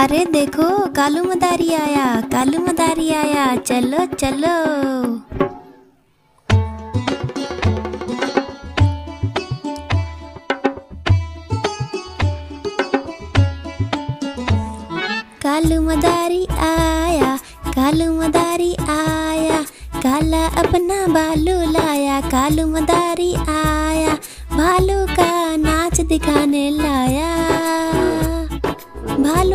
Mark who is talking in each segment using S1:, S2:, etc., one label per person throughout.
S1: अरे देखो, कालू मदारी आया, कालू मदारी आया, चलो चलो। कालू मदारी आया, कालू मदारी आया, काला अपना बालू लाया, कालू मदारी आया, भालू का नाच दिखाने लाया। भालू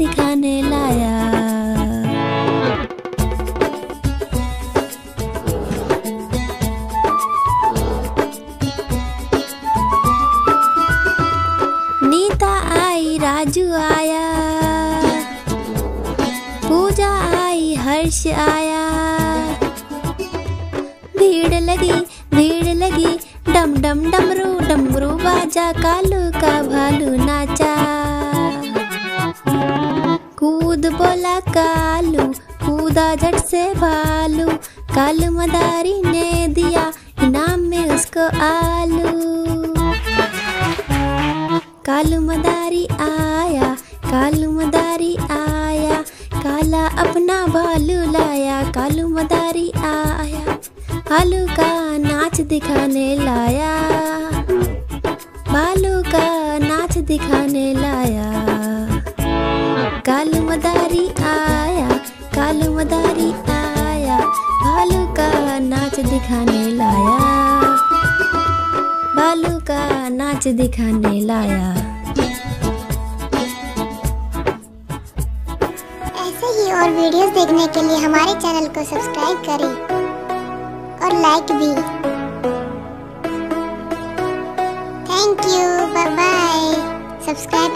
S1: दिखाने लाया। नीता आई, राजू आया। पूजा आई, हर्ष आया। भीड़ लगी भीड़ लगी, डम डम डमरू डमरू बाजा कालू। कूदा झट से भालू, कालू मदारी ने दिया इनाम में उसको आलू। कालू मदारी आया, कालू मदारी आया, काला अपना भालू लाया, कालू मदारी आया, भालू का नाच दिखाने लाया। भालू का नाच दिखाने लाया। कालू मदारी आया कालू मदारी आया भालू का नाच दिखाने लाया। भालू का नाच दिखाने लाया।
S2: ऐसे ही और वीडियोस देखने के लिए हमारे चैनल को सब्सक्राइब करें और लाइक भी। Thank you bye bye subscribe